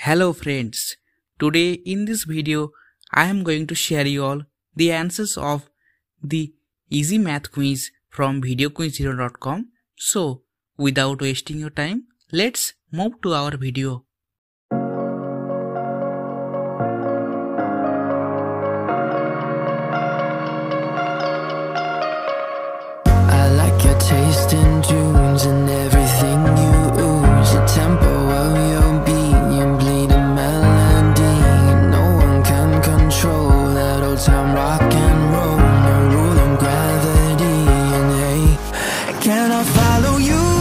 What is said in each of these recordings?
Hello friends, today in this video I am going to share you all the answers of the easy math quiz from VideoQuizHero.com. So without wasting your time, let's move to our video. follow you.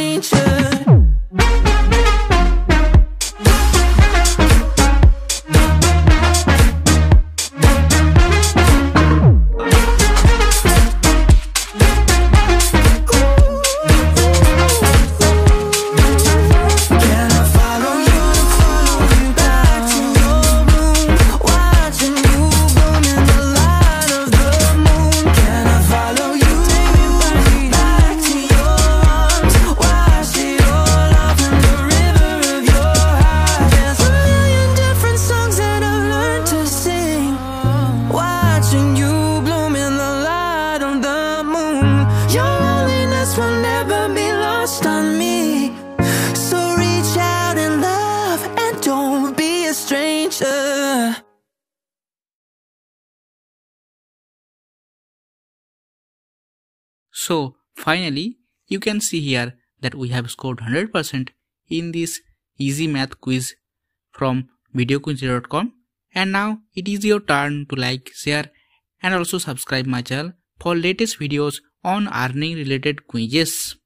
changes So finally, you can see here that we have scored 100% in this easy math quiz from videoquiz.com and now it is your turn to like, share and also subscribe my channel for latest videos on earning related quizzes.